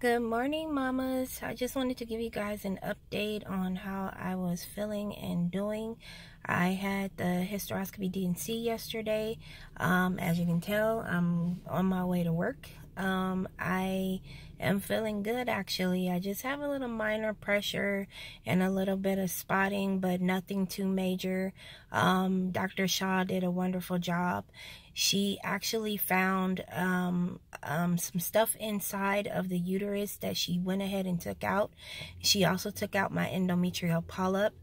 Good morning, mamas. I just wanted to give you guys an update on how I was feeling and doing. I had the hysteroscopy D&C yesterday. Um, as you can tell, I'm on my way to work. Um, I am feeling good actually. I just have a little minor pressure and a little bit of spotting, but nothing too major. Um, Dr. Shaw did a wonderful job she actually found um, um, some stuff inside of the uterus that she went ahead and took out. She also took out my endometrial polyp.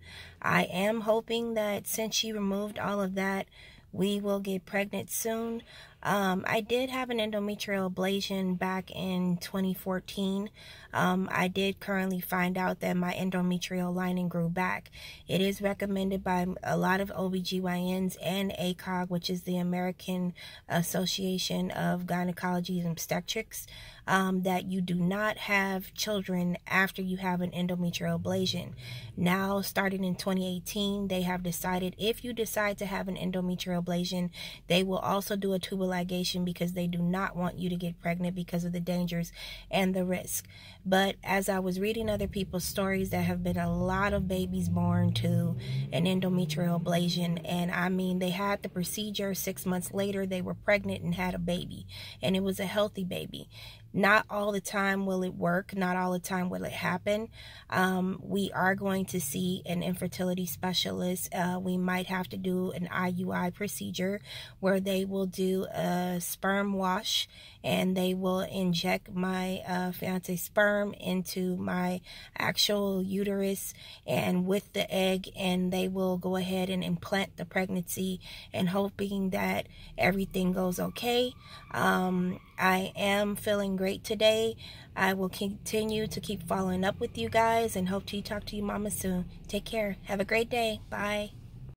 I am hoping that since she removed all of that, we will get pregnant soon. Um, I did have an endometrial ablation back in 2014. Um, I did currently find out that my endometrial lining grew back. It is recommended by a lot of OBGYNs and ACOG, which is the American Association of Gynecology and Obstetrics, um, that you do not have children after you have an endometrial ablation. Now, starting in 2018, they have decided if you decide to have an endometrial ablation, they will also do a tubal because they do not want you to get pregnant because of the dangers and the risk. But as I was reading other people's stories, there have been a lot of babies born to an endometrial ablation. And I mean, they had the procedure six months later, they were pregnant and had a baby, and it was a healthy baby. Not all the time will it work, not all the time will it happen. Um, we are going to see an infertility specialist. Uh, we might have to do an IUI procedure where they will do a sperm wash and they will inject my uh, fiance's sperm into my actual uterus and with the egg, and they will go ahead and implant the pregnancy and hoping that everything goes okay. Um, I am feeling great today. I will continue to keep following up with you guys and hope to talk to you mama soon. Take care. Have a great day. Bye.